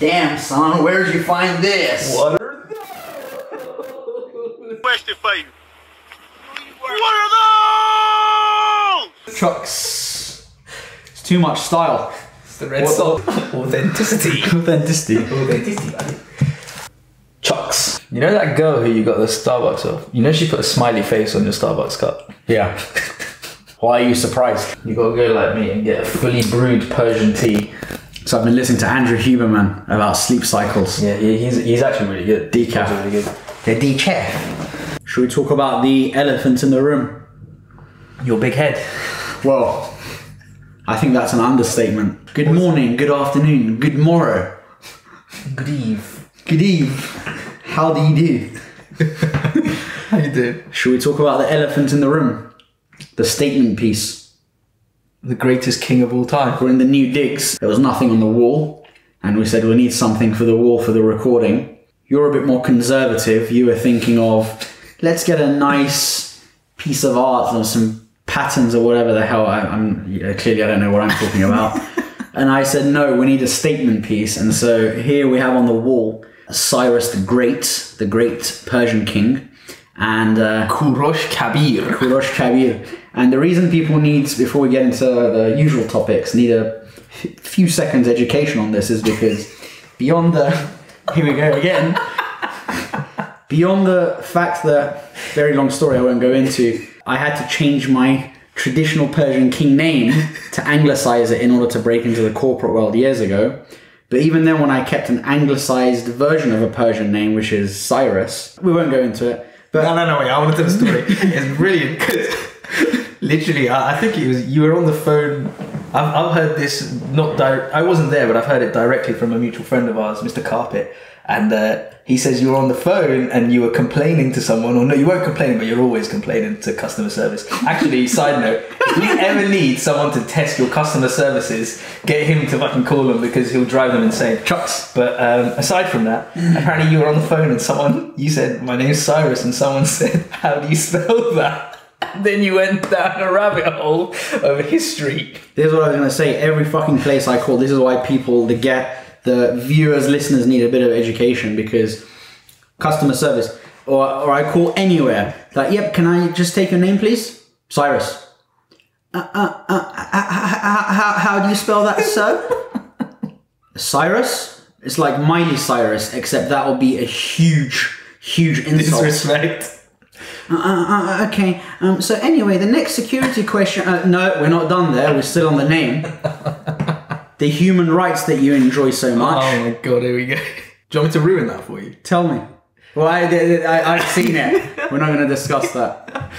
Damn, son, where'd you find this? What are those? question for you. What are those? Trucks. It's too much style. It's the red salt? Authenticity. Authenticity. Authenticity. Chucks. You know that girl who you got the Starbucks of? You know she put a smiley face on your Starbucks cup? Yeah. Why are you surprised? You gotta go like me and get a fully brewed Persian tea. So I've been listening to Andrew Huberman about sleep cycles. Yeah, he's, he's actually really good. Decaf. He's really good. The decaf. Should we talk about the elephant in the room? Your big head. Well, I think that's an understatement. Good morning, good afternoon, good morrow, Good eve. good eve. How do you do? How you doing? Should we talk about the elephant in the room? The statement piece. The greatest king of all time. We're in the new digs. There was nothing on the wall, and we said we need something for the wall for the recording. You're a bit more conservative. You were thinking of let's get a nice piece of art or some patterns or whatever the hell. I, I'm yeah, clearly I don't know what I'm talking about. and I said no, we need a statement piece. And so here we have on the wall Cyrus the Great, the great Persian king, and. Uh, Kurosh Kabir. Kurosh Kabir. And the reason people need, before we get into the usual topics, need a few seconds education on this is because beyond the, here we go again, beyond the fact that, very long story I won't go into, I had to change my traditional Persian king name to anglicize it in order to break into the corporate world years ago. But even then, when I kept an anglicized version of a Persian name, which is Cyrus, we won't go into it. But No, no, no, wait, I want to tell the story. it's brilliant because literally, I, I think it was you were on the phone. I've, I've heard this, not direct, I wasn't there, but I've heard it directly from a mutual friend of ours, Mr. Carpet. And uh, he says you were on the phone and you were complaining to someone, or no, you weren't complaining, but you're always complaining to customer service. Actually, side note, if you ever need someone to test your customer services, get him to fucking call them because he'll drive them insane. Chucks. But um, aside from that, apparently you were on the phone and someone, you said, My name's Cyrus, and someone said, How do you spell that? Then you went down a rabbit hole of history. This is what I was going to say. Every fucking place I call, this is why people, the get, the viewers, listeners need a bit of education because customer service, or, or I call anywhere, like, yep, can I just take your name, please? Cyrus. Uh, uh, uh, how, how, how do you spell that, sir? Cyrus? It's like Miley Cyrus, except that will be a huge, huge insult. Disrespect. Uh, uh, okay. Um, so anyway, the next security question. Uh, no, we're not done there. We're still on the name. the human rights that you enjoy so much. Oh my god, here we go. Do you want me to ruin that for you? Tell me. Well, I, I, I've seen it. We're not going to discuss that.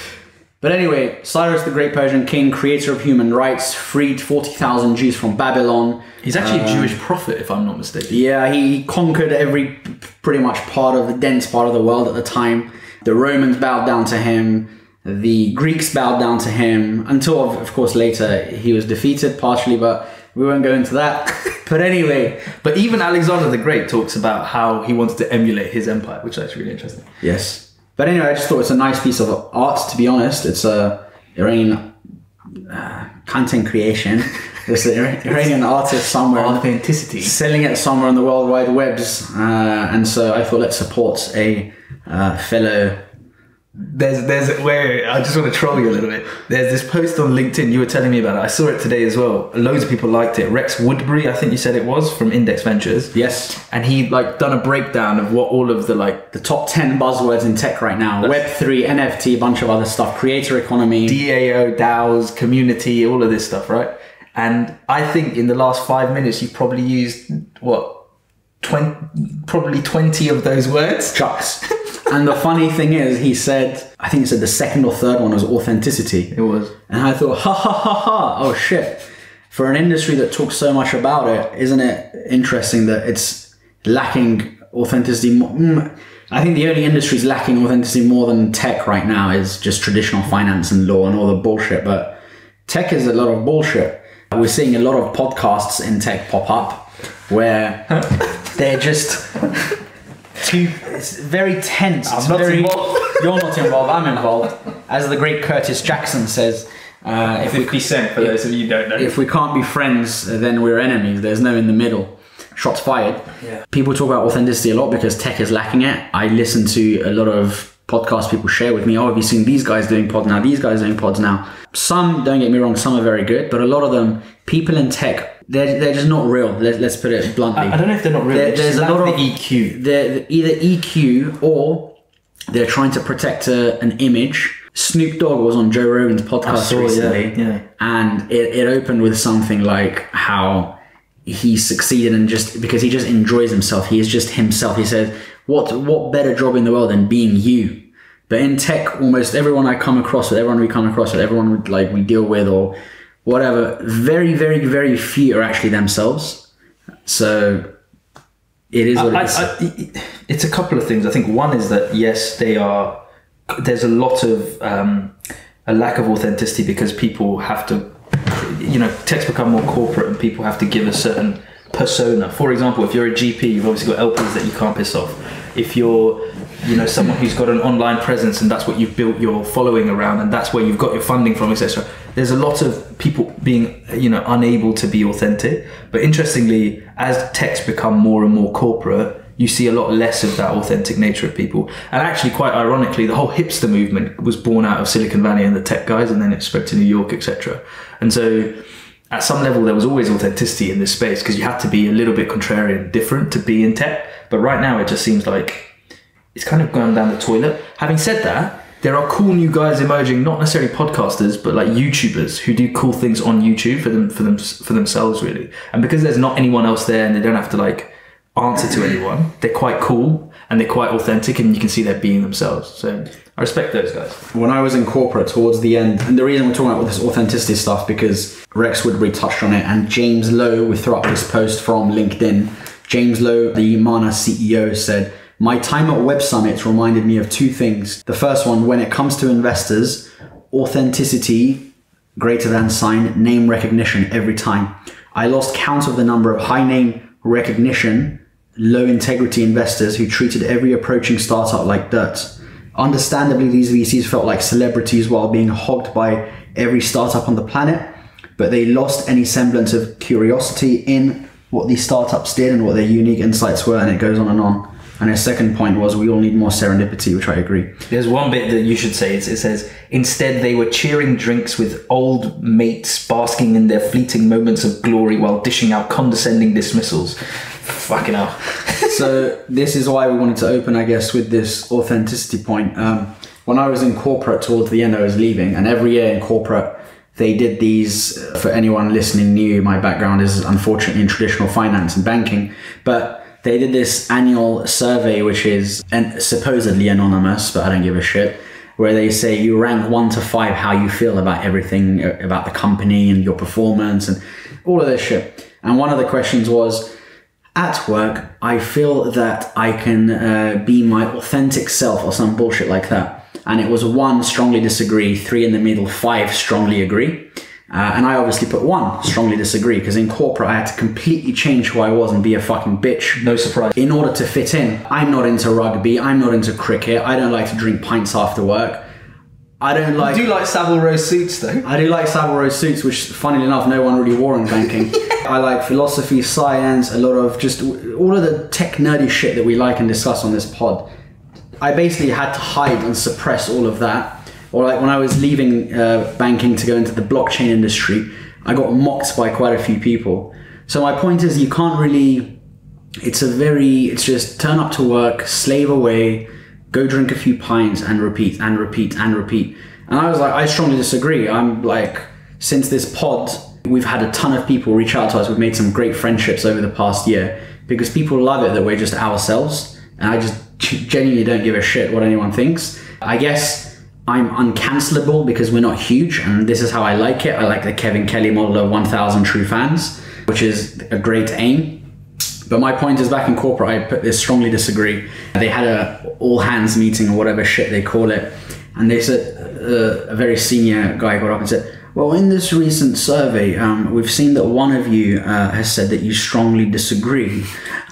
But anyway, Cyrus the Great Persian King, creator of human rights, freed 40,000 Jews from Babylon. He's actually a Jewish prophet, if I'm not mistaken. Yeah, he conquered every pretty much part of the dense part of the world at the time. The Romans bowed down to him. The Greeks bowed down to him until, of, of course, later he was defeated partially, but we won't go into that. but anyway, But even Alexander the Great talks about how he wanted to emulate his empire, which is really interesting. yes. But anyway, I just thought it's a nice piece of art. To be honest, it's a Iranian uh, content creation. It's an Iranian artist somewhere. Authenticity. selling it somewhere on the world wide webs, uh, and so I thought let's support a uh, fellow. There's, there's, wait, I just want to troll you a little bit. There's this post on LinkedIn. You were telling me about it. I saw it today as well. Loads of people liked it. Rex Woodbury, I think you said it was from Index Ventures. Yes, And he like done a breakdown of what all of the like the top ten buzzwords in tech right now: Web three, NFT, a bunch of other stuff, creator economy. DAO, DAOs, community, all of this stuff, right? And I think in the last five minutes, you've probably used what, twenty, probably twenty of those words. chucks. and the funny thing is, he said, I think he said the second or third one was authenticity. It was. And I thought, ha ha ha ha, oh shit. For an industry that talks so much about it, isn't it interesting that it's lacking authenticity? Mm, I think the only industries lacking authenticity more than tech right now is just traditional finance and law and all the bullshit. But tech is a lot of bullshit. We're seeing a lot of podcasts in tech pop up where they're just too. It's very tense. It's not very, involved. You're not involved. I'm involved. As the great Curtis Jackson says, uh, if we Fifty Cent, for those of you don't know. if we can't be friends, then we're enemies. There's no in the middle. shots fired. Yeah. People talk about authenticity a lot because tech is lacking it. I listen to a lot of podcasts people share with me. Oh, have you seen these guys doing pods now? These guys doing pods now. Some, don't get me wrong, some are very good, but a lot of them, people in tech, they're, they're just not real. Let, let's put it bluntly. I, I don't know if they're not. There- there's a lot of the EQ. They're either EQ or they're trying to protect a, an image. Snoop Dogg was on Joe Rogan's podcast saw, yeah, recently, yeah. and it, it opened with something like how he succeeded and just because he just enjoys himself. He is just himself. He said, "What what better job in the world than being you?" But in tech, almost everyone I come across with, everyone we come across with, everyone we, like we deal with or whatever, very very very few are actually themselves. So it is what I, it is. I, it's a couple of things. I think one is that yes, they are. There's a lot of um, a lack of authenticity because people have to, you know, techs become more corporate and people have to give a certain persona. For example, if you're a GP, you've obviously got LPs that you can't piss off. If you're, you know, someone who's got an online presence and that's what you've built your following around and that's where you've got your funding from, etc. There's a lot of people being, you know, unable to be authentic. But interestingly, as techs become more and more corporate, you see a lot less of that authentic nature of people. And actually, quite ironically, the whole hipster movement was born out of Silicon Valley and the tech guys, and then it spread to New York, etc. And so, at some level, there was always authenticity in this space because you had to be a little bit contrarian, different to be in tech. But right now, it just seems like it's kind of going down the toilet. Having said that, there are cool new guys emerging, not necessarily podcasters, but like YouTubers who do cool things on YouTube for them for them for themselves really. And because there's not anyone else there and they don't have to like answer to anyone, they're quite cool and they're quite authentic and you can see they're being themselves. So I respect those guys. when I was in corporate towards the end, and the reason we're talking about this authenticity stuff because Rex Woodbury touched on it, and James Lo, we threw up this post from LinkedIn. James Lo, the Mana CEO, said, My time at Web Summit reminded me of two things. The first one, when it comes to investors, authenticity greater than sign, name recognition every time. I lost count of the number of high name recognition, low integrity investors who treated every approaching startup like dirt. Understandably, these VCs felt like celebrities while being hogged by every startup on the planet, but they lost any semblance of curiosity in what these startups did and what their unique insights were, and it goes on and on. And his second point was we all need more serendipity, which I agree. There's one bit that you should say. It says, instead, they were cheering drinks with old mates basking in their fleeting moments of glory while dishing out condescending dismissals. Fucking hell. so this is why we wanted to open, I guess, with this authenticity point. Um, when I was in corporate towards the end, I was leaving, and every year in corporate, they did these. uh, For anyone listening new, my background is unfortunately in traditional finance and banking, but they did this annual survey, which is and supposedly anonymous, but I don't give a shit. Where they say you rank one to five how you feel about everything uh, about the company and your performance and all of this shit. And one of the questions was, at work, I feel that I can uh, be my authentic self or some bullshit like that. And it was one strongly disagree, three in the middle, five strongly agree. Uh, and I obviously put one strongly disagree because in corporate I had to completely change who I was and be a fucking bitch. No surprise. In order to fit in, I'm not into rugby. I'm not into cricket. I don't like to drink pints after work. I don't like. I do like Savile Row suits though. I do like Savile Row suits, which, funnily enough, no one really wore in banking. I like philosophy, science, a lot of just all of the tech nerdy shit that we like and discuss on this pod. I basically had to hide and suppress all of that. Or like when I was leaving uh, banking to go into the blockchain industry, I got mocked by quite a few people. So my point is, you can't really. It's a very. It's just turn up to work, slave away, go drink a few pints, and repeat and repeat and repeat. And I was like, I strongly disagree. I'm like, since this pod, we've had a ton of people reach out to us. We've made some great friendships over the past year because people love it that we're just ourselves. And I just genuinely don't give a shit what anyone thinks. I guess I'm uncancelable because we're not huge, and this is how I like it. I like the Kevin Kelly model of 1,000 true fans, which is a great aim. But my point is, back in corporate, I put this strongly disagree. They had a all hands meeting or whatever shit they call it, and they said uh, a very senior guy got up and said, Well, in this recent survey, um, we've seen that one of you uh, has said that you strongly disagree,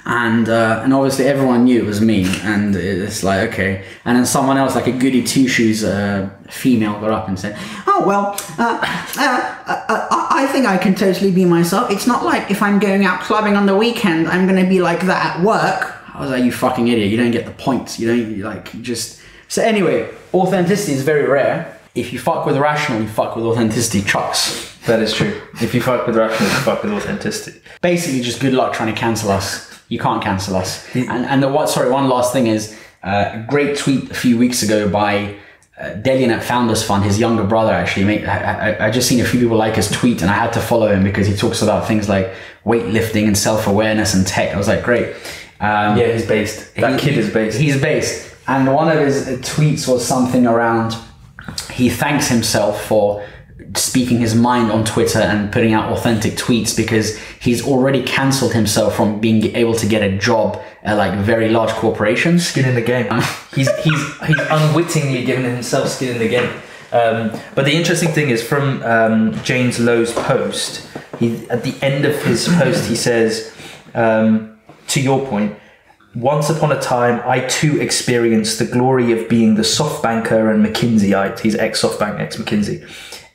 and uh, and obviously everyone knew it was me, and it's like okay, and then someone else, like a goody two shoes uh, female, got up and said, "Oh well, uh, uh, uh, I I think I can totally be myself. It's not like if I'm going out clubbing on the weekend, I'm going to be like that at work." I was like, "You fucking idiot! You don't get the points. You don't like just." So anyway, authenticity is very rare. If you fuck with rational, you fuck with authenticity. Trucks. That is true. If you fuck with rational, you fuck with authenticity. Basically, just good luck trying to cancel us. You can't cancel us. And and the what? Sorry, one last thing is uh, a great tweet a few weeks ago by. Uh, Delian at Founders Fund, his younger brother, actually, made, I, I, I just seen a few people like his tweet, and I had to follow him because he talks about things like weightlifting and self awareness and tech. I was like, great. Um, Yeah, he's based. That he- kid is based. He's based. And one of his uh, tweets was something around he thanks himself for speaking his mind on Twitter and putting out authentic tweets because he's already cancelled himself from being able to get a job at like very large corporations. skin in the game. he's he's he's unwittingly given himself skin in the game. Um, but the interesting thing is from um, James Lo's post. He at the end of his post he says, um, to your point. Once upon a time, I too experienced the glory of being the SoftBanker and McKinseyite. He's ex SoftBank, ex McKinsey.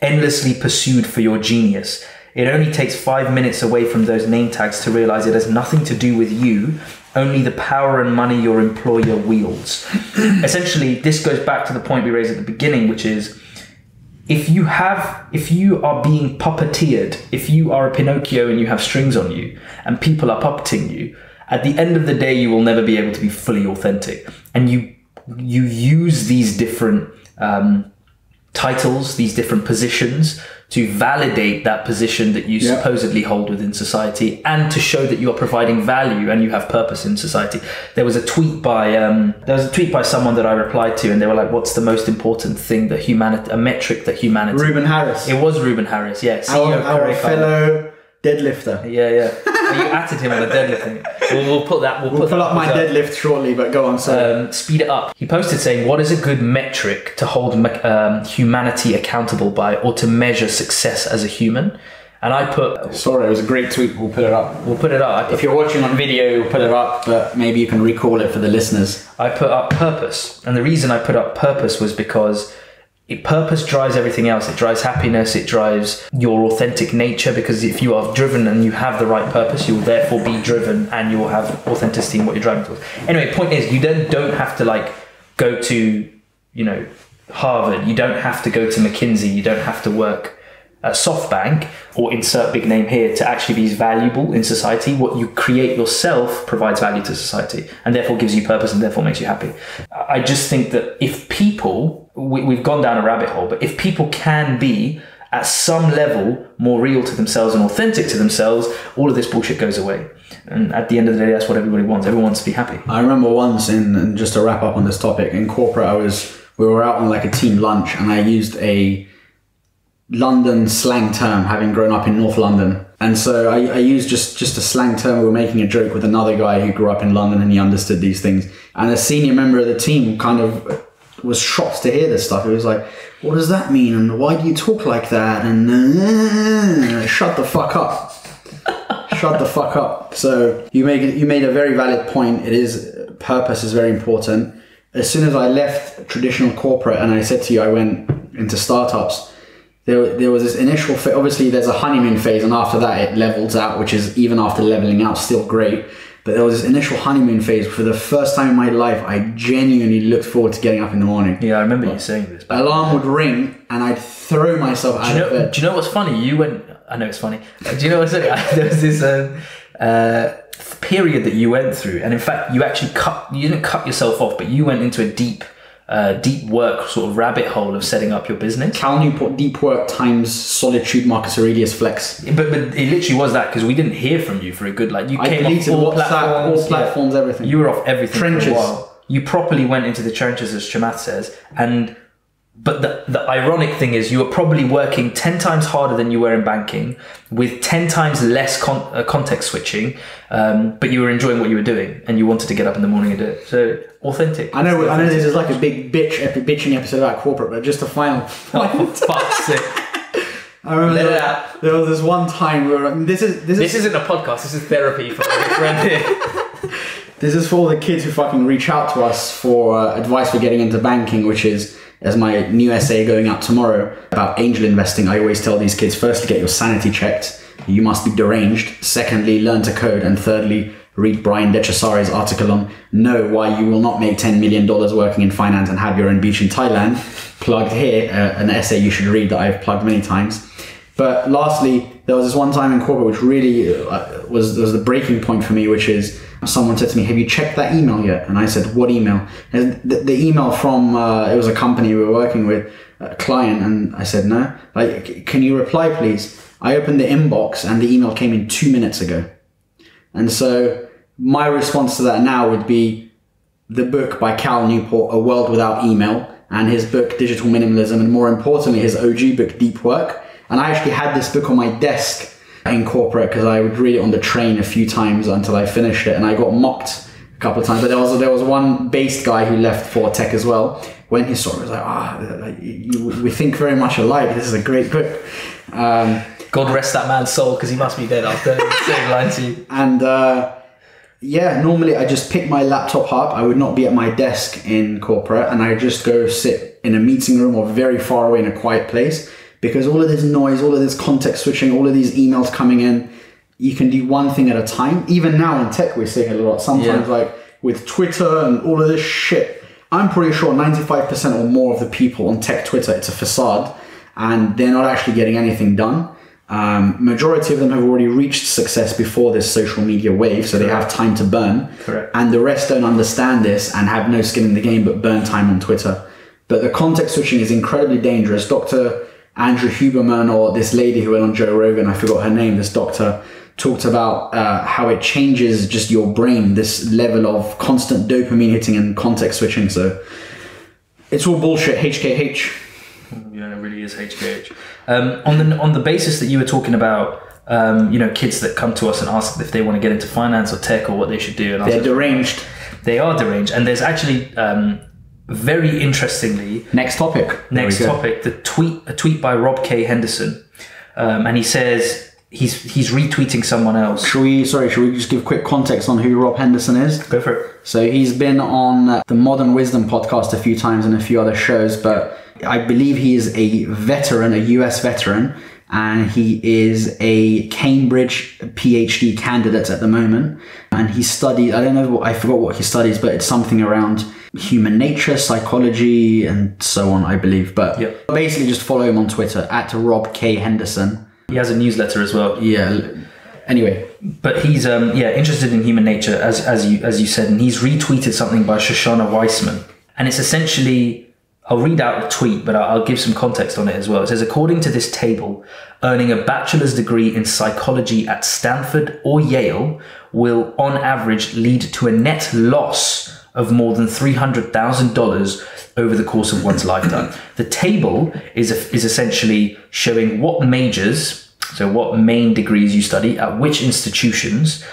Endlessly pursued for your genius. It only takes five minutes away from those name tags to realize it has nothing to do with you, only the power and money your employer wields. Essentially, this goes back to the point we raised at the beginning, which is if you have if you are being puppeteered if you are a pinocchio and you have strings on you and people are puppeting you at the end of the day you will never be able to be fully authentic and you you use these different um, titles these different positions to validate that position that you Yeah. supposedly hold within society and to show that you are providing value and you have purpose in society there was a tweet by um, there was a tweet by someone that i replied to and they were like what's the most important thing that humanity a metric that humanity Ruben Harris, it was Ruben Harris, yeah. CEO our, our fellow deadlifter. Yeah, yeah. You atted him on the deadlifting. We'll, we'll put that. We'll, We'll put pull that up my up. deadlift shortly, but go on, sir. Um, speed it up. He posted saying, "What is a good metric to hold um, humanity accountable by, or to measure success as a human?" And I put, Sorry, it was a great tweet. We'll put it up. we'll put it up. If you're watching on video, we'll put it up, but maybe you can recall it for the listeners. I put up purpose, and the reason I put up purpose was because it, purpose drives everything else. It drives happiness. It drives your authentic nature. Because if you are driven and you have the right purpose, you will therefore be driven, and you will have authenticity in what you're driving towards. Anyway, point is, you then don't have to like go to, you know, Harvard. You don't have to go to McKinsey. You don't have to work at SoftBank or insert big name here to actually be valuable in society. What you create yourself provides value to society and therefore gives you purpose and therefore makes you happy. I just think that if people, we, we've gone down a rabbit hole, but if people can be at some level more real to themselves and authentic to themselves, all of this bullshit goes away. And at the end of the day, that's what everybody wants. Everyone wants to be happy. I remember once, in and just to wrap up on this topic, in corporate, I was we were out on like a team lunch, and I used a London slang term, having grown up in North London, and so I, I used just just a slang term. We were making a joke with another guy who grew up in London, and he understood these things. And a senior member of the team kind of was shocked to hear this stuff. He was like, "What does that mean? And why do you talk like that?" And uh, shut the fuck up shut the fuck up. So you made you made a very valid point. It is purpose is very important. As soon as I left traditional corporate and I said to you I went into startups, there, there was this initial fa- obviously there's a honeymoon phase and after that it levels out, which is even after leveling out still great. But there was this initial honeymoon phase. For the first time in my life, I genuinely looked forward to getting up in the morning. Yeah, I remember you saying this. Alarm would ring and I'd throw myself out Do you of know? bed. Do you know what's funny? You went. I know it's funny. Do you know what's funny? there was this um, uh, period that you went through, and in fact, you actually cut. You didn't cut yourself off, but you went into a deep, uh, deep work sort of rabbit hole of setting up your business. Cal Newport Deep Work times Solitude Marcus Aurelius Flex. But, but it literally was that because we didn't hear from you for a good like you I came off all WhatsApp, platforms, all platforms, yeah. everything. You were off everything for Trenches. a while. You properly went into the trenches, as Chamath says, and but the the ironic thing is you were probably working ten times harder than you were in banking, with ten times less con- uh, context switching, um, but you were enjoying what you were doing, and you wanted to get up in the morning and do it. So authentic. I know, I know this is like a big bitch, epi- bitching episode about corporate, but just a final Oh, point. for fuck's sake. I remember there, out. there was this one time where I mean, this is this, This is isn't a podcast. This is therapy for my friend here. this is for all the kids who fucking reach out to us for uh, advice for getting into banking, which is as my new essay going out tomorrow about angel investing. I always tell these kids: firstly, get your sanity checked. You must be deranged. Secondly, learn to code, and thirdly, read Brian DeChesare's article on know why you will not make ten million dollars working in finance and have your own beach in Thailand. Plugged here, uh, an essay you should read that I've plugged many times. But lastly, there was this one time in corporate which really uh, was was the breaking point for me, which is someone said to me, "Have you checked that email yet?" And I said, "What email?" And the, the email from uh, it was a company we were working with, a client, and I said, "No." Like, can you reply, please? I opened the inbox and the email came in two minutes ago, and so my response to that now would be the book by Cal Newport, A World Without Email, and his book Digital Minimalism, and more importantly, his OG book Deep Work. And I actually had this book on my desk in corporate because I would read it on the train a few times until I finished it, and I got mocked a couple of times. But there was there was one based guy who left for tech as well. When he saw it, was like, "Ah, you, we think very much alike. This is a great book." Um, God rest that man's soul because he must be dead after saying line to you. and uh, yeah, normally I just pick my laptop up. I would not be at my desk in corporate, and I just go sit in a meeting room or very far away in a quiet place because all of this noise, all of this context switching, all of these emails coming in, you can do one thing at a time. Even now in tech, we're seeing it a lot. Sometimes, Yeah. like with Twitter and all of this shit, I'm pretty sure 95% or more of the people on tech Twitter, it's a facade, and they're not actually getting anything done. Um, majority of them have already reached success before this social media wave, so they have time to burn. Correct. And the rest don't understand this and have no skin in the game, but burn time on Twitter. But the context switching is incredibly dangerous. Dr. Andrew Huberman or this lady who went on Joe Rogan, I forgot her name, this doctor, talked about uh, how it changes just your brain, this level of constant dopamine hitting and context switching. So it's all bullshit, HKH. Yeah, it really is HKH. Um, on the on the basis that you were talking about, um, you know, kids that come to us and ask if they want to get into finance or tech or what they should do, and They're deranged. they are deranged. And there's actually um, very interestingly Next topic. Next topic the tweet a tweet by Rob K Henderson, um, and he says he's he's retweeting someone else. Should we, sorry, should we just give quick context on who Rob Henderson is? Go for it. So he's been on the Modern Wisdom podcast a few times and a few other shows, but I believe he is a veteran, a US veteran, and he is a Cambridge PhD candidate at the moment. And he studied, I don't know, what, I forgot what he studies, but it's something around human nature, psychology, and so on, I believe. But Yep. basically, just follow him on Twitter at Rob K. Henderson. He has a newsletter as well. Yeah. Anyway, but he's um, yeah interested in human nature as as you as you said, and he's retweeted something by Shoshana Weissman, and it's essentially. I'll read out the tweet, but I'll give some context on it as well. It says, according to this table, earning a bachelor's degree in psychology at Stanford or Yale will, on average, lead to a net loss of more than $300,000 over the course of one's lifetime. The table is, is essentially showing what majors, so what main degrees you study, at which institutions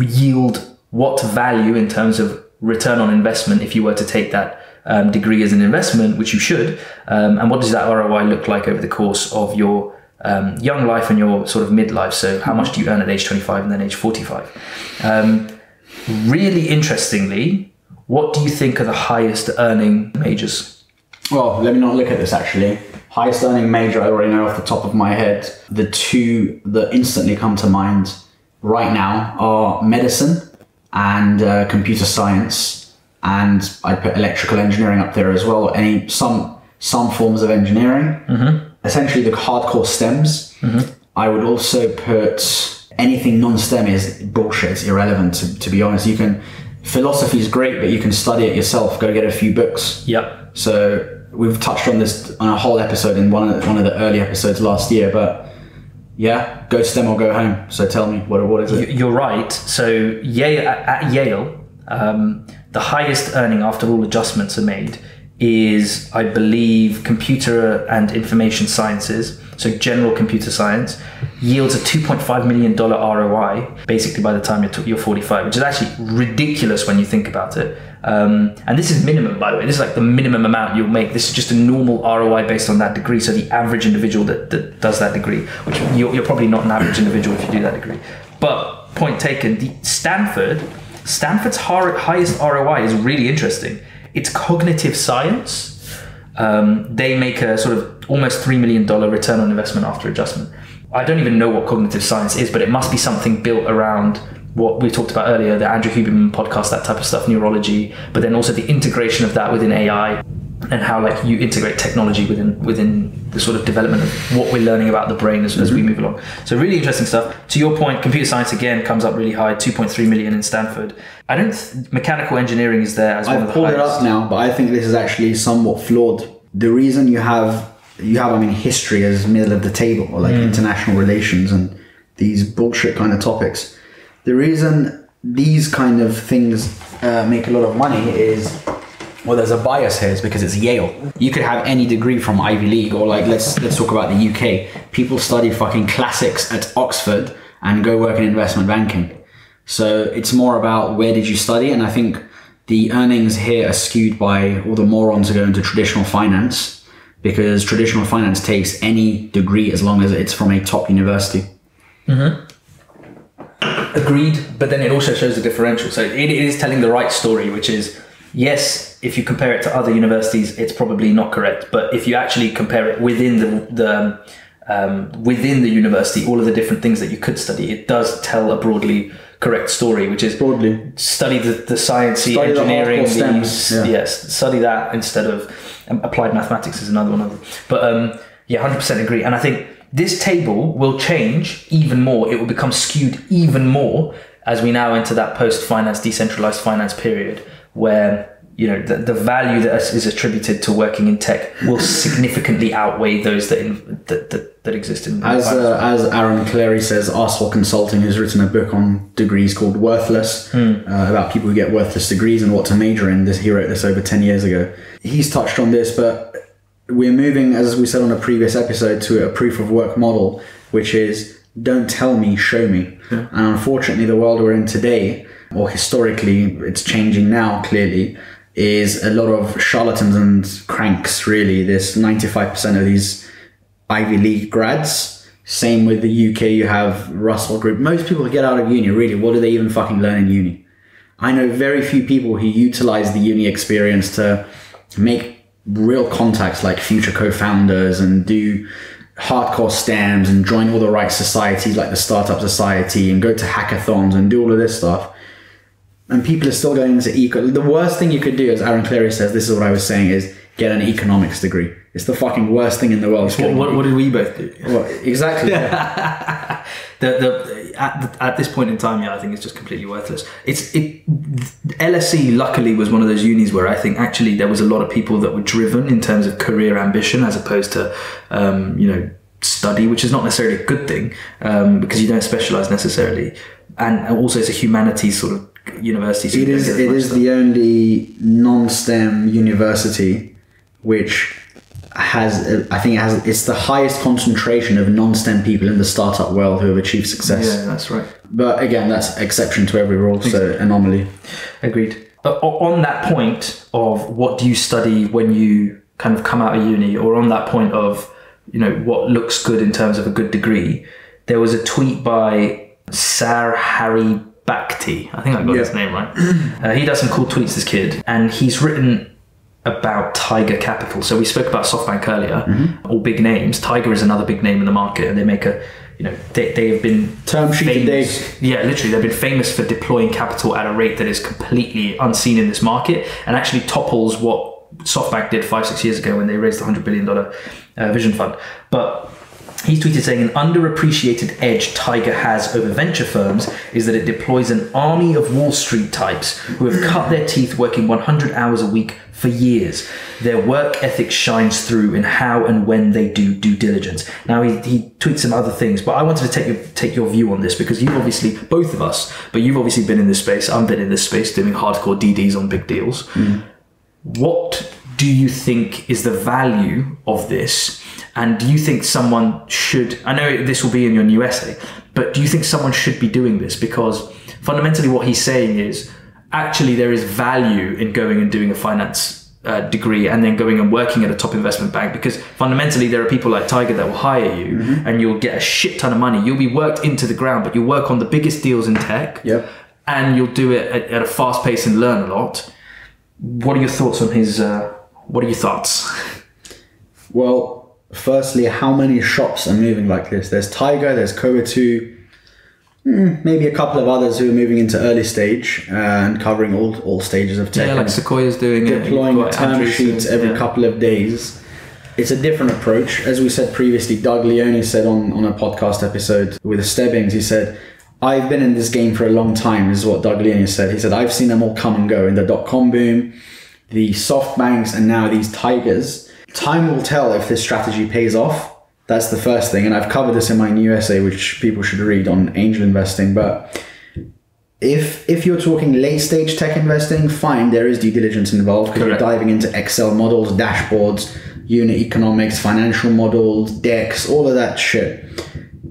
yield what value in terms of return on investment if you were to take that um, degree as an investment, which you should, um, and what does that ROI look like over the course of your um, young life and your sort of midlife? So, how much do you earn at age 25 and then age 45? Um, really interestingly, what do you think are the highest earning majors? Well, let me not look at this actually. Highest earning major, I already know off the top of my head. The two that instantly come to mind right now are medicine and uh, computer science. And I put electrical engineering up there as well. Any some some forms of engineering, essentially the hardcore stems. I would also put anything non-STEM is bullshit. It's irrelevant to, to be honest. You can philosophy is great, but you can study it yourself. Go get a few books. Yep. So we've touched on this on a whole episode in one of the, one of the early episodes last year, but yeah, go STEM or go home. So tell me what what is it? You're right. So Yale, at at Yale, um, the highest earning after all adjustments are made is, I believe, computer and information sciences. So general computer science. yields a $2.5 million ROI basically by the time you're, you're 45, which is actually ridiculous when you think about it. Um, and this is minimum, by the way. This is like the minimum amount you'll make. This is just a normal ROI based on that degree. So the average individual that, that does that degree, which you're, you're probably not an average individual if you do that degree. But point taken, the Stanford, Stanford's highest ROI is really interesting. It's cognitive science. Um, they make a sort of almost $3 million return on investment after adjustment. I don't even know what cognitive science is, but it must be something built around what we talked about earlier, the Andrew Huberman podcast, that type of stuff, neurology, but then also the integration of that within AI and how like you integrate technology within within the sort of development of what we're learning about the brain as, as we move along. So really interesting stuff. To your point, computer science again comes up really high, 2.3 million in Stanford. I don't th- mechanical engineering is there as one of I've pulled it up now, but I think this is actually somewhat flawed. The reason you have you have I mean history as middle of the table or like international relations and these bullshit kind of topics. The reason these kind of things uh, make a lot of money is well, there's a bias here. Is because it's Yale. You could have any degree from Ivy League, or like let's let's talk about the UK. People study fucking classics at Oxford and go work in investment banking. So it's more about where did you study, and I think the earnings here are skewed by all the morons who go into traditional finance because traditional finance takes any degree as long as it's from a top university. Mm-hmm. Agreed, but then it also shows the differential. So it, it is telling the right story, which is yes, if you compare it to other universities, it's probably not correct. But if you actually compare it within the the um, within the university, all of the different things that you could study, it does tell a broadly correct story, which is Broadly. study the, the the engineering, stems, the- yeah. yes, study that instead of um, applied mathematics is another one of them. But um, yeah, hundred percent agree. And I think this table will change even more. It will become skewed even more as we now enter that post-finance, decentralized finance period, where you know the, the value that is is attributed to working in tech will significantly outweigh those that in, that, that, that exist in As uh, as Aaron Clarey says, Asshole Consulting has written a book on degrees called Worthless uh, about people who get worthless degrees and what to major in. This he wrote this over ten years ago. He's touched on this, but we're moving, as we said on a previous episode, to a proof of work model, which is don't tell me, show me. And unfortunately, the world we're in today, or historically, it's changing now. Clearly, is a lot of charlatans and cranks. Really, this ninety-five percent of these Ivy League grads. Same with the UK, you have Russell Group. Most people get out of uni, really, what do they even fucking learn in uni? I know very few people who utilize the uni experience to make real contacts like future co-founders and do hardcore stems and join all the right societies like the startup society and go to hackathons and do all of this stuff and people are still going into eco the worst thing you could do as aaron clarey says this is what i was saying is get an economics degree it's the fucking worst thing in the world what, what, what did we both do? well, exactly. yeah. the, the at, the, at this point in time, yeah, I think it's just completely worthless. It's it. LSE luckily was one of those unis where I think actually there was a lot of people that were driven in terms of career ambition as opposed to um, you know study, which is not necessarily a good thing um, because you don't specialize necessarily, and also it's a humanities sort of university. It is. It is stuff. the only non-STEM university which has. I think it has. It's the highest concentration of non-STEM people in the startup world who have achieved success. yeah, that's right. But again, that's exception to every rule. So anomaly. Agreed. But on that point of what do you study when you kind of come out of uni, or on that point of you know what looks good in terms of a good degree, there was a tweet by Sar Harry Bhakti. I think I got Yeah. his name right. Uh, he does some cool tweets. This kid, and he's written about Tiger Capital. So we spoke about SoftBank earlier, all big names. Tiger is another big name in the market, and they make a, you know, they, they have been Term sheet famous. Yeah, literally, they've been famous for deploying capital at a rate that is completely unseen in this market, and actually topples what SoftBank did five, six years ago when they raised the hundred billion dollar uh, vision fund. But He's tweeted saying an underappreciated edge Tiger has over venture firms is that it deploys an army of Wall Street types who have cut their teeth working 100 hours a week for years. Their work ethic shines through in how and when they do due diligence. Now he, he tweets some other things, but I wanted to take your take your view on this because you've obviously both of us, but you've obviously been in this space. I've been in this space doing hardcore DDs on big deals. Mm. What do you think is the value of this? And do you think someone should? I know this will be in your new essay, but do you think someone should be doing this? Because fundamentally, what he's saying is actually there is value in going and doing a finance uh, degree and then going and working at a top investment bank because fundamentally there are people like Tiger that will hire you Mm-hmm. and you'll get a shit ton of money. You'll be worked into the ground, but you'll work on the biggest deals in tech Yep. and you'll do it at, at a fast pace and learn a lot. What are your thoughts on his? Uh, what are your thoughts? Well, firstly, how many shops are moving like this? There's Tiger, there's Coatue, mm, maybe a couple of others who are moving into early stage uh, and covering all, all stages of tech. Yeah, like Sequoia's doing it. deploying term sheets every yeah. couple of days. It's a different approach. As we said previously, Doug Leone said on, on a podcast episode with Stebbings, he said, I've been in this game for a long time, is what Doug Leone said. He said, I've seen them all come and go in the dot com boom, the soft banks, and now these tigers. Time will tell if this strategy pays off. That's the first thing. And I've covered this in my new essay, which people should read on angel investing. But if if you're talking late stage tech investing, fine, there is due diligence involved because you're diving into Excel models, dashboards, unit economics, financial models, decks, all of that shit.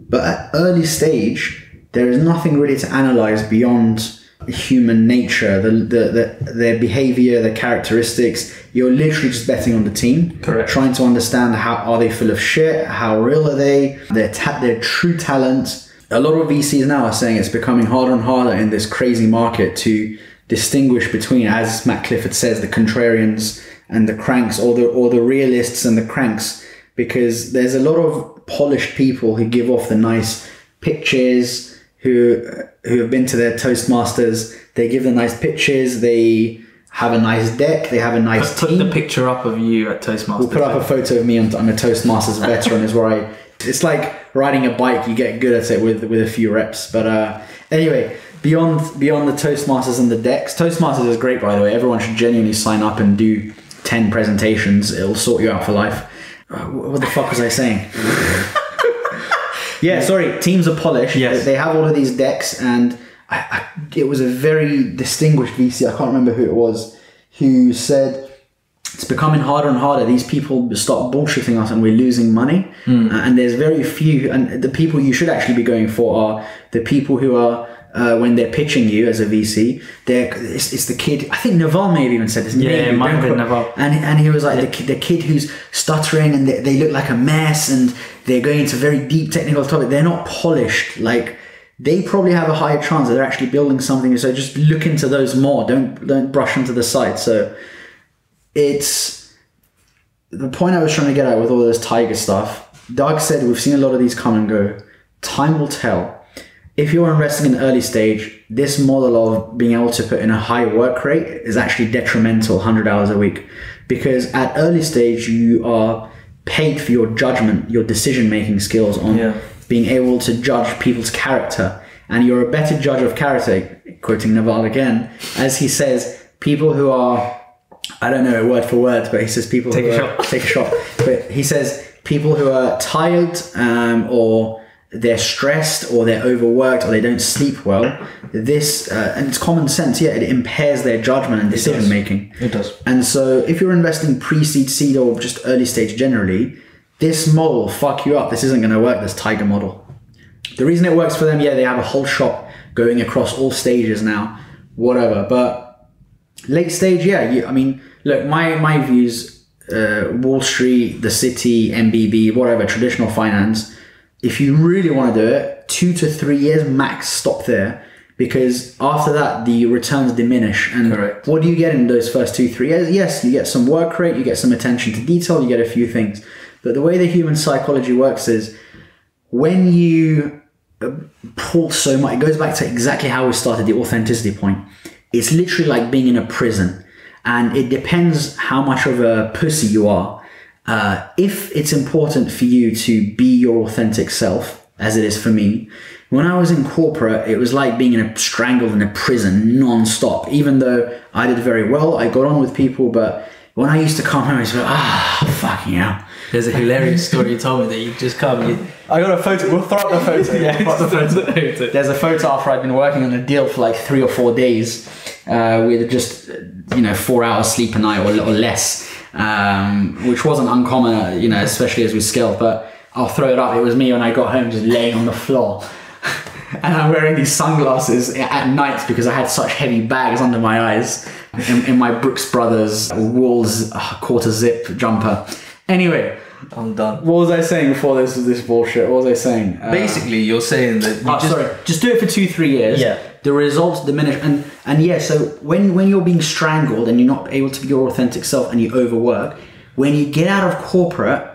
But at early stage, there is nothing really to analyze beyond human nature, the, the, the their behavior, their characteristics. You're literally just betting on the team, Correct. trying to understand how are they full of shit, how real are they, their ta- their true talent. A lot of VCs now are saying it's becoming harder and harder in this crazy market to distinguish between, as Matt Clifford says, the contrarians and the cranks, or the or the realists and the cranks, because there's a lot of polished people who give off the nice pictures, who who have been to their Toastmasters. They give the nice pictures. They have a nice deck. They have a nice Put team. the picture up of you at Toastmasters. We'll put up a photo of me. I'm, I'm a Toastmasters veteran. is where I. It's like riding a bike. You get good at it with with a few reps. But uh, anyway, beyond beyond the Toastmasters and the decks, Toastmasters is great. By the way, everyone should genuinely sign up and do ten presentations. It'll sort you out for life. Uh, what the fuck was I saying? yeah, sorry. Teams are polished. Yes. They have all of these decks, and I, I, it was a very distinguished VC. I can't remember who it was who said it's becoming harder and harder. These people stop bullshitting us, and we're losing money. Uh, and there's very few. And the people you should actually be going for are the people who are. Uh, when they're pitching you as a VC, they're it's, it's the kid. I think Naval may have even said this. Yeah, maybe, might have been Naval. And and he was like the, kid- the kid who's stuttering and they, they look like a mess and they're going into very deep technical topic. They're not polished. Like they probably have a higher chance that they're actually building something. So just look into those more. Don't don't brush them to the side. So it's the point I was trying to get at with all this tiger stuff. Doug said we've seen a lot of these come and go. Time will tell. If you're investing in early stage, this model of being able to put in a high work rate is actually detrimental 100 hours a week because at early stage you are paid for your judgment, your decision making skills on Yeah. being able to judge people's character. And you're a better judge of character, quoting Naval again, as he says, people who are I don't know word for word, but he says people Take who a are, shot. take a shot. But he says people who are tired um, or they're stressed or they're overworked or they don't sleep well. This uh, and it's common sense. Yeah, it impairs their judgment and decision making. It does. And so if you're investing pre-seed, seed, or just early stage generally, this model will fuck you up. This isn't going to work. This Tiger model. The reason it works for them, yeah, they have a whole shop going across all stages now, whatever. But late stage, yeah, you, I mean, look, my my views, uh, Wall Street, the City, MBB, whatever, traditional finance. If you really want to do it, two to three years max, stop there. Because after that, the returns diminish. And Correct. what do you get in those first two, three years? Yes, you get some work rate, you get some attention to detail, you get a few things. But the way the human psychology works is when you uh, pull so much, it goes back to exactly how we started the authenticity point. It's literally like being in a prison, and it depends how much of a pussy you are. Uh, if it's important for you to be your authentic self, as it is for me, when I was in corporate, it was like being in a strangled in a prison non-stop. Even though I did very well, I got on with people, but when I used to come home, I was like, ah, fucking hell. There's a hilarious story you told me that you just come. You, I got a photo. We'll throw up the photo. yeah, We'll the photo. There's a photo after I'd been working on a deal for like three or four days, uh, with just uh, you know four hours sleep a night or, or less. Um, which wasn't uncommon, uh, you know, especially as we scaled. But I'll throw it up. It was me when I got home, just laying on the floor. And I'm wearing these sunglasses at night because I had such heavy bags under my eyes in, in my Brooks Brothers Wolves uh, quarter zip jumper. Anyway, I'm done. what was I saying before this this bullshit? What was I saying? Uh, Basically, you're saying that you Oh, just sorry. Just do it for two, three years. Yeah. The results diminish, and and yeah. So when when you're being strangled and you're not able to be your authentic self and you overwork, when you get out of corporate,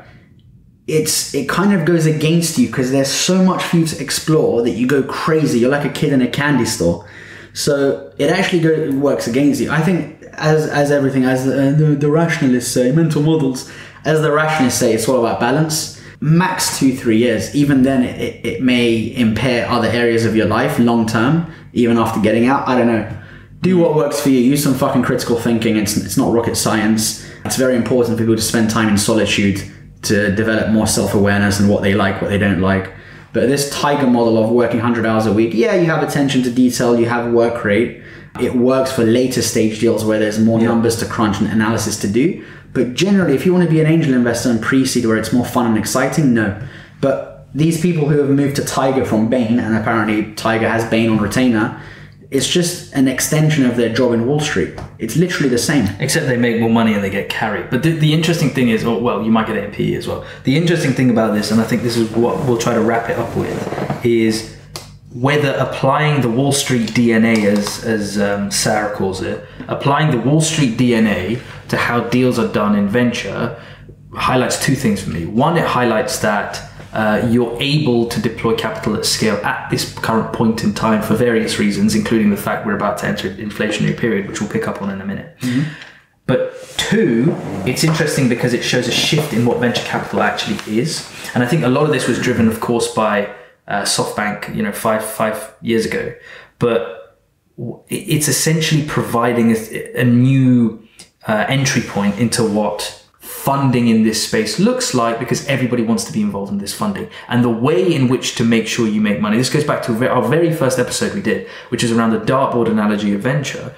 it's it kind of goes against you because there's so much for you to explore that you go crazy. You're like a kid in a candy store. So it actually go, works against you. I think as as everything as the, the, the rationalists say, mental models, as the rationalists say, it's all about balance. Max two three years. Even then, it, it, it may impair other areas of your life long term. Even after getting out, I don't know. Do what works for you. Use some fucking critical thinking. It's it's not rocket science. It's very important for people to spend time in solitude to develop more self awareness and what they like, what they don't like. But this tiger model of working 100 hours a week, yeah, you have attention to detail, you have work rate. It works for later stage deals where there's more numbers to crunch and analysis to do. But generally, if you want to be an angel investor in pre seed where it's more fun and exciting, no. But these people who have moved to Tiger from Bain, and apparently Tiger has Bain on retainer, it's just an extension of their job in Wall Street. It's literally the same. Except they make more money and they get carried. But the, the interesting thing is, oh, well, you might get AMP as well. The interesting thing about this, and I think this is what we'll try to wrap it up with, is whether applying the Wall Street DNA, as as um, Sar calls it, applying the Wall Street DNA to how deals are done in venture highlights two things for me. One, it highlights that uh, you're able to deploy capital at scale at this current point in time for various reasons, including the fact we're about to enter an inflationary period, which we'll pick up on in a minute. But two, it's interesting because it shows a shift in what venture capital actually is, and I think a lot of this was driven, of course, by uh, SoftBank, you know, five five years ago. But it's essentially providing a, a new uh, entry point into what funding in this space looks like because everybody wants to be involved in this funding and the way in which to make sure you make money. This goes back to our very first episode we did, which is around the dartboard analogy of venture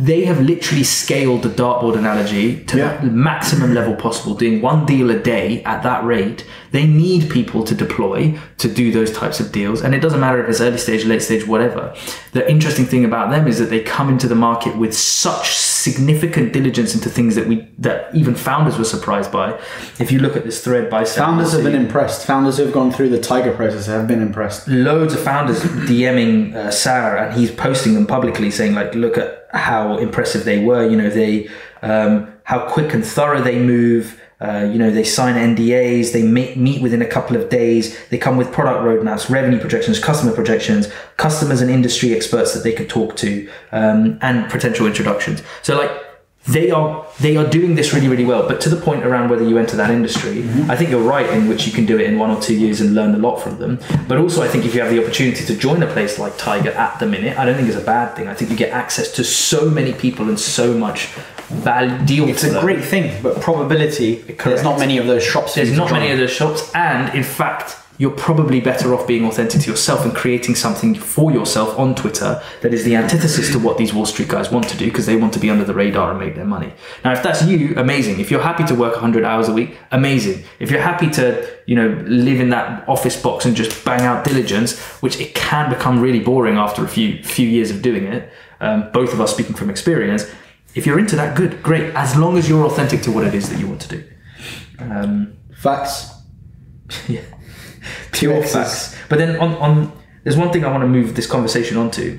they have literally scaled the dartboard analogy to Yeah. the maximum level possible, doing one deal a day at that rate. They need people to deploy to do those types of deals. And it doesn't matter if it's early stage, late stage, whatever. The interesting thing about them is that they come into the market with such significant diligence into things that we that even founders were surprised by. If you look at this thread by Founders have been impressed. Founders who have gone through the Tiger process have been impressed. loads of founders DMing uh, Sar, and he's posting them publicly, saying like, "Look at how impressive they were. You know, they um, how quick and thorough they move. Uh, you know, they sign NDAs. They meet meet within a couple of days. They come with product roadmaps, revenue projections, customer projections, customers and industry experts that they could talk to, um, and potential introductions. So like." They are they are doing this really really well, but to the point around whether you enter that industry, mm-hmm. I think you're right in which you can do it in one or two years and learn a lot from them. But also, I think if you have the opportunity to join a place like Tiger at the minute, I don't think it's a bad thing. I think you get access to so many people and so much value deal. It's a great thing, but probability, there's not many of those shops. There's not many of those shops, and in fact, you're probably better off being authentic to yourself and creating something for yourself on Twitter that is the antithesis to what these Wall Street guys want to do because they want to be under the radar and make their money. Now, if that's you, amazing. If you're happy to work 100 hours a week, amazing. If you're happy to, you know, live in that office box and just bang out diligence, which it can become really boring after a few few years of doing it. Um, both of us speaking from experience. If you're into that, good, great. As long as you're authentic to what it is that you want to do. Um, Facts. yeah. Pure facts. But then on, on there's one thing I want to move this conversation onto,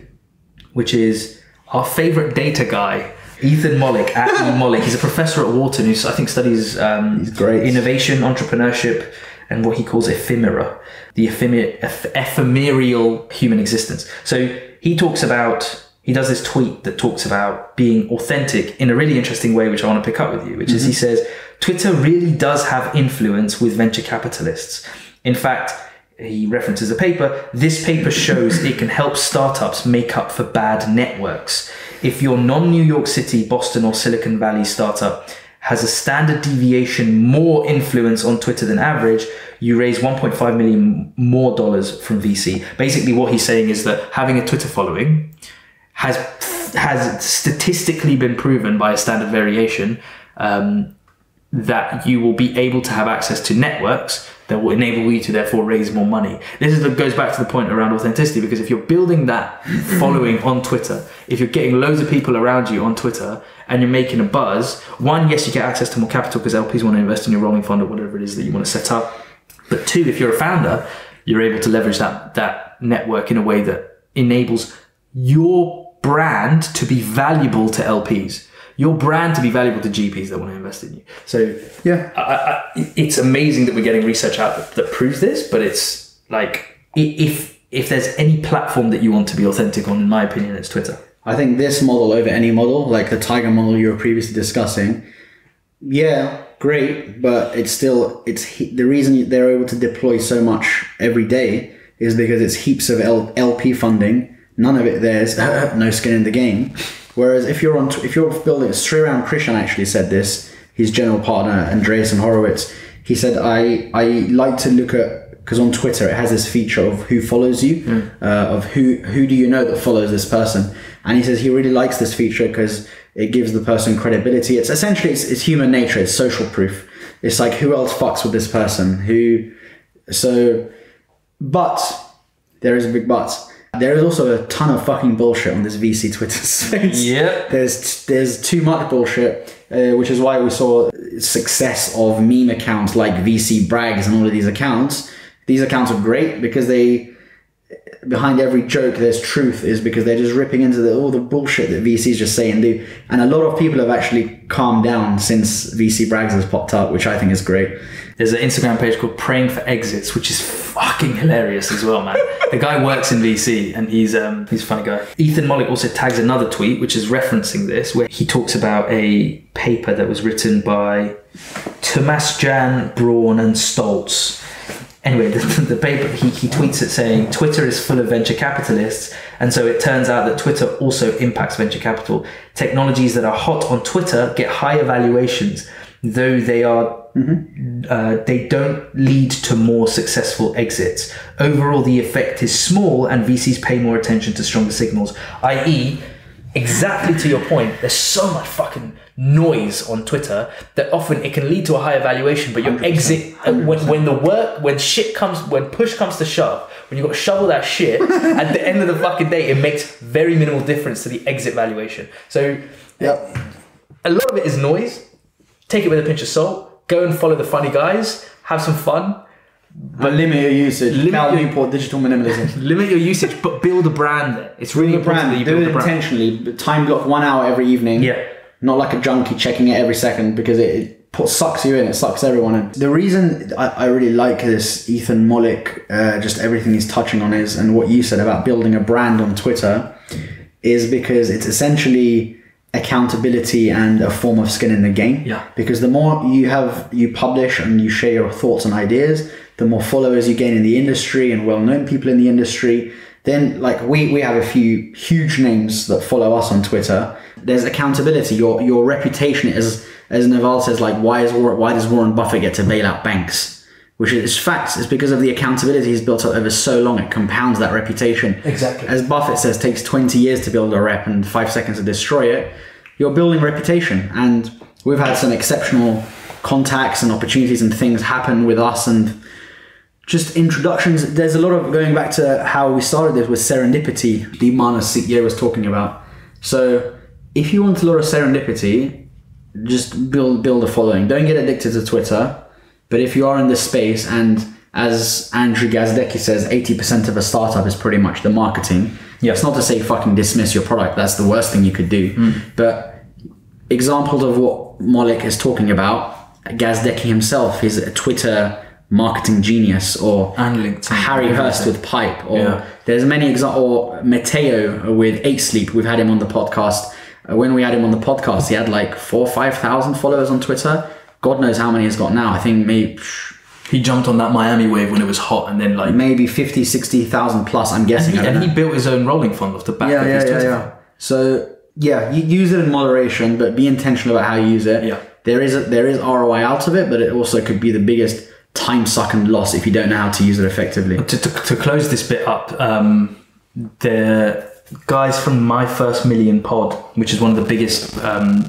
which is our favorite data guy, Ethan Mollick at E Mollick. He's a professor at Wharton who I think studies um, innovation, entrepreneurship, and what he calls ephemera, the ephemer- eph- ephemeral human existence. So he talks about he does this tweet that talks about being authentic in a really interesting way, which I want to pick up with you, which is he says, Twitter really does have influence with venture capitalists. In fact, he references a paper. This paper shows it can help startups make up for bad networks. If your non New York City, Boston, or Silicon Valley startup has a standard deviation more influence on Twitter than average, you raise 1.5 million more dollars from VC. Basically, what he's saying is that having a Twitter following has has statistically been proven by a standard variation um, that you will be able to have access to networks that will enable you to therefore raise more money. This is goes back to the point around authenticity because if you're building that following on Twitter, if you're getting loads of people around you on Twitter and you're making a buzz, one, yes, you get access to more capital because LPs want to invest in your rolling fund or whatever it is that you want to set up. But two, if you're a founder, you're able to leverage that that network in a way that enables your brand to be valuable to LPs, your brand to be valuable to GPs that want to invest in you. So Yeah. I, I, it's amazing that we're getting research out that, that proves this, but it's like if if there's any platform that you want to be authentic on, in my opinion, it's Twitter. I think this model over any model, like the Tiger model you were previously discussing, yeah, great, but it's still it's the reason they're able to deploy so much every day is because it's heaps of L- LP funding. None of it there's no skin in the game. Whereas if you're on if you're building, Sriram Krishnan actually said this. His general partner Andreessen Horowitz. He said, "I I like to look at." Because on Twitter it has this feature of who follows you, uh, of who who do you know that follows this person, and he says he really likes this feature because it gives the person credibility. It's essentially it's, it's human nature. It's social proof. It's like who else fucks with this person? Who? So, but there is a big but. There is also a ton of fucking bullshit on this VC Twitter space. Yep. There's there's too much bullshit, uh, which is why we saw success of meme accounts like VC Brags and all of these accounts. These accounts are great because they behind every joke there's truth is because they're just ripping into the, all the bullshit that VCs just say and do. And a lot of people have actually calmed down since VC Brags has popped up, which I think is great. There's an Instagram page called Praying for Exits, which is fucking hilarious as well, man. the guy works in VC and he's um, he's a funny guy. Ethan Mollick also tags another tweet which is referencing this, where he talks about a paper that was written by Tomas Jan, Braun, and Stoltz. Anyway, the, the paper he, he tweets it saying Twitter is full of venture capitalists, and so it turns out that Twitter also impacts venture capital. Technologies that are hot on Twitter get higher valuations, though they are uh, they don't lead to more successful exits. Overall, the effect is small, and VCs pay more attention to stronger signals. I.e., exactly to your point, there's so much fucking noise on Twitter that often it can lead to a higher valuation, but your exit uh, when, when the work when shit comes when push comes to shove, when you got to shovel that shit at the end of the fucking day, it makes very minimal difference to the exit valuation. So Yep. a lot of it is noise. Take it with a pinch of salt. Go and follow the funny guys. Have some fun. But limit your usage. Limit Cal your- Newport, digital minimalism. Limit your usage, but build a brand. It's really Build a important that brand. you Do build it a brand. intentionally. Time block one hour every evening. Yeah. Not like a junkie checking it every second because it, it put, sucks you in. It sucks everyone in. The reason I, I really like this Ethan Mollick, uh, just everything he's touching on is, and what you said about building a brand on Twitter, is because it's essentially accountability and a form of skin in the game. Yeah. Because the more you have, you publish and you share your thoughts and ideas, the more followers you gain in the industry and well-known people in the industry. Then, like we, we have a few huge names that follow us on Twitter. There's accountability. Your your reputation is, as Naval says, like why is Warren, why does Warren Buffett get to bail out banks? Which is facts. It's because of the accountability he's built up over so long. It compounds that reputation. Exactly. As Buffett says, takes 20 years to build a rep and five seconds to destroy it. You're building reputation, and we've had some exceptional contacts and opportunities and things happen with us and just introductions. There's a lot of going back to how we started this with serendipity. The Mana CEO was talking about. So if you want a lot of serendipity, just build build a following. Don't get addicted to Twitter. But if you are in this space, and as Andrew Gazdecki says, eighty percent of a startup is pretty much the marketing. Yeah. It's not to say fucking dismiss your product. That's the worst thing you could do. Hmm. But examples of what Mollick is talking about, Gazdecki himself is a Twitter marketing genius, or And LinkedIn. Harry Hurst with Pipe, or Yeah. there's many examples, or Mateo with Eight Sleep. We've had him on the podcast. Uh, when we had him on the podcast, he had like four, five thousand followers on Twitter. God knows how many he's got now. I think maybe He jumped on that Miami wave when it was hot, and then like, maybe 50, 60,000 plus. I'm guessing. and, he, and he built his own rolling fund off the back yeah, of his yeah, yeah, Twitter. yeah. So yeah, you use it in moderation, but be intentional about how you use it. Yeah. There is a, there is ROI out of it, but it also could be the biggest time suck and loss if you don't know how to use it effectively. to, to, to close this bit up, um, the guys from My First Million Pod, which is one of the biggest um,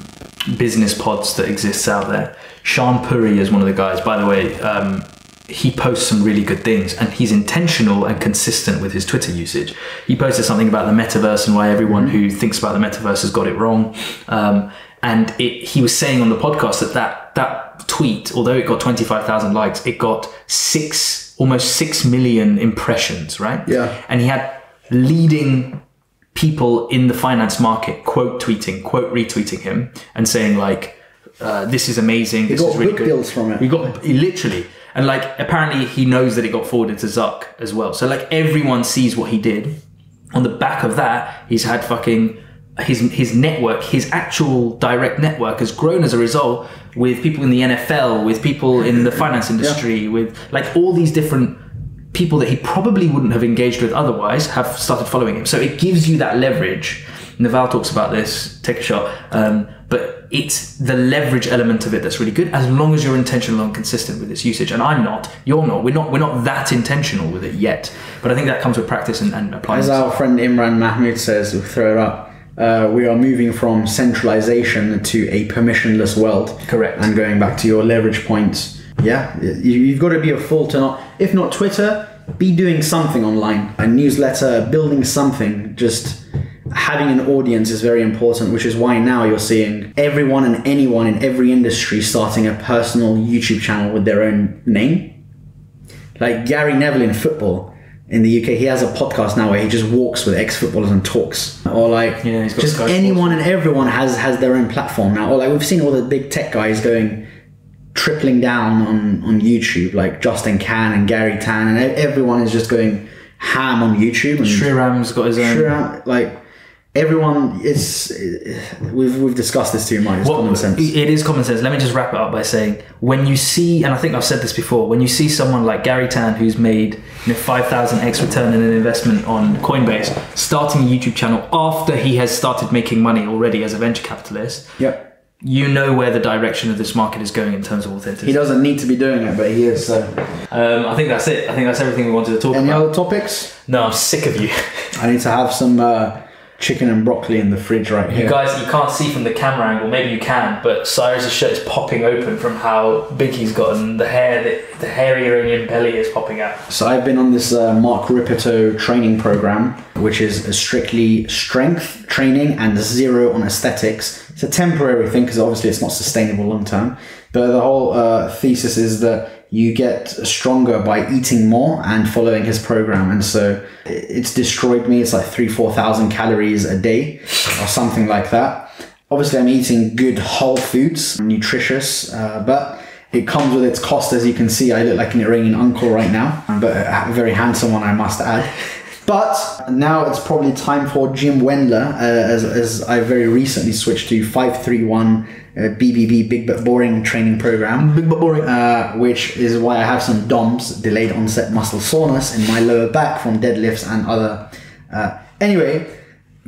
business pods that exists out there. Shaan Puri is one of the guys. By the way, um, he posts some really good things, and he's intentional and consistent with his Twitter usage. He posted something about the metaverse and why everyone who thinks about the metaverse has got it wrong. Um, and it, he was saying on the podcast that that, that tweet, although it got twenty five thousand likes, it got six almost six million impressions, right? Yeah. And he had leading people in the finance market quote tweeting, quote retweeting him, and saying like, uh, "This is amazing. He this got is really good." deals from it. He got he literally, and like apparently he knows that it got forwarded to Zuck as well. So like everyone sees what he did. On the back of that, he's had fucking his his network, his actual direct network has grown as a result with people in the NFL, with people in the finance industry, with like all these different people that he probably wouldn't have engaged with otherwise have started following him. So it gives you that leverage. Naval talks about this. Take a shot. Um, but it's the leverage element of it that's really good, as long as you're intentional and consistent with its usage. And I'm not. You're not. We're not. We're not that intentional with it yet. But I think that comes with practice and, and applying. As our friend Imran Mahmood says, we'll throw it up. Uh, we are moving from centralization to a permissionless world. Correct. And going back to your leverage points, yeah, you, you've got to be a full to not, if not Twitter, be doing something online, a newsletter, building something. Just having an audience is very important, which is why now you're seeing everyone and anyone in every industry starting a personal YouTube channel with their own name. Like Gary Neville in football in the UK, he has a podcast now where he just walks with ex-footballers and talks, or like Yeah, he's got just Sky Sports. anyone and everyone has has their own platform now. Or like we've seen all the big tech guys going tripling down on on YouTube, like Justin Kan and Garry Tan, and everyone is just going ham on YouTube. And Sriram's got his own. Sure, like everyone is. We've we've discussed this too much. It's What- common sense. It is common sense. Let me just wrap it up by saying when you see, and I think I've said this before, when you see someone like Garry Tan who's made you know, 5,000 X return in an investment on Coinbase, starting a YouTube channel after he has started making money already as a venture capitalist, Yep. you know where the direction of this market is going in terms of authenticity. He doesn't need to be doing it, but he is. So. Um, I think that's it. I think that's everything we wanted to talk Any about. other topics? No, I'm sick of you. I need to have some uh, chicken and broccoli in the fridge right here. You guys, you can't see from the camera angle. Maybe you can, but Cyrus's shirt is popping open from how big he's gotten. The hair, the, the hairy Iranian belly is popping out. So I've been on this uh, Mark Rippetoe training program, which is a strictly strength training and zero on aesthetics. It's a temporary thing because obviously it's not sustainable long term. But the whole uh, thesis is that you get stronger by eating more and following his program. And so it's destroyed me. It's like three, four thousand calories a day or something like that. Obviously, I'm eating good whole foods, nutritious, uh, but it comes with its cost, as you can see. I look like an Iranian uncle right now, but a very handsome one, I must add. But now it's probably time for Jim Wendler, uh, as, as I very recently switched to 531 uh, BBB, Big But Boring training program. Big but boring. Uh, which is why I have some DOMS, delayed onset muscle soreness, in my lower back from deadlifts and other. Uh, anyway,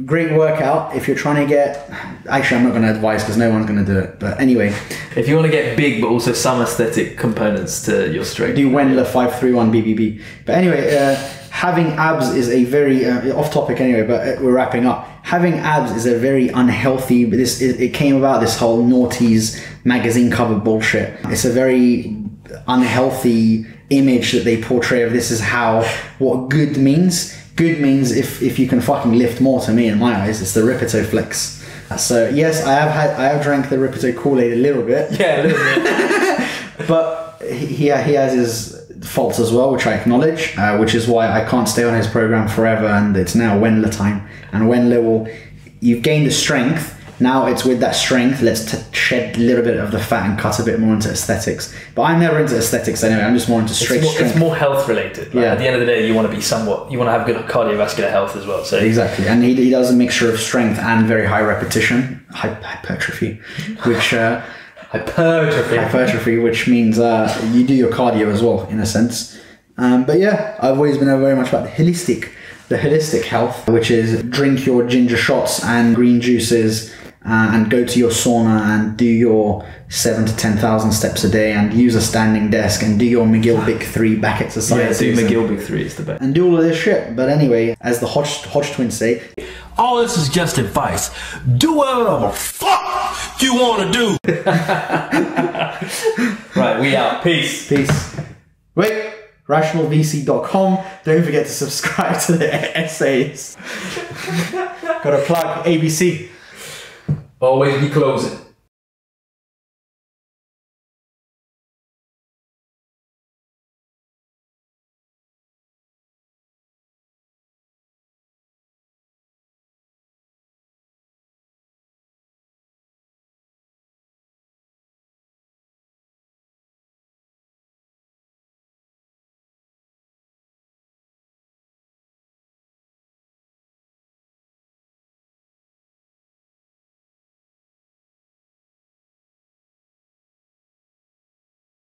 great workout. If you're trying to get. Actually, I'm not going to advise because no one's going to do it. But anyway, If you want to get big, but also some aesthetic components to your strength. do Wendler 531 BBB. But anyway, uh, having abs is a very uh, off topic anyway, but uh, we're wrapping up. Having abs is a very unhealthy. This it, it came about this whole naughties magazine cover bullshit. It's a very unhealthy image that they portray of this is how what good means. Good means if if you can fucking lift more. To me, in my eyes, it's the Rippetoe flex. So yes, I have had I have drank the Rippetoe Kool Aid a little bit Yeah, a little bit. but he, he has his faults as well, which I acknowledge, uh, which is why I can't stay on his program forever. And it's now Wendler time, and Wendler will. You've gained the strength. Now it's with that strength. Let's t- shed a little bit of the fat and cut a bit more into aesthetics. But I'm never into aesthetics anyway. I'm just more into straight it's, more, strength. it's more health related. Like, Yeah. At the end of the day, you want to be somewhat. You want to have good cardiovascular health as well. So Exactly, and he, he does a mixture of strength and very high repetition, hypertrophy, which uh, hypertrophy. hypertrophy, which means uh, you do your cardio as well, in a sense. Um, but yeah, I've always been very much about the holistic, the holistic health, which is drink your ginger shots and green juices, uh, and go to your sauna and do your seven to ten thousand steps a day, and use a standing desk and do your McGill Big Three back exercises. yeah, do McGill Big Three is the best. and do all of this shit. But anyway, as the Hodge, Hodge twins say, All this is just advice. Do whatever the fuck you want to do. Right, we out. Peace. Peace. Wait, rationalvc.com. Don't forget to subscribe to the essays. Got to plug ABC. Always be closing.